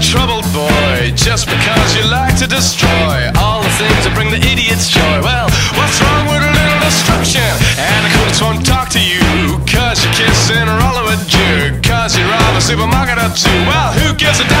troubled boy just because you like to destroy all the things that bring the idiots joy. Well, what's wrong with a little destruction? And the cooks won't talk to you cause you're kissing a roll of a jerk. Cause you're on a supermarket up two. Well, who gives a damn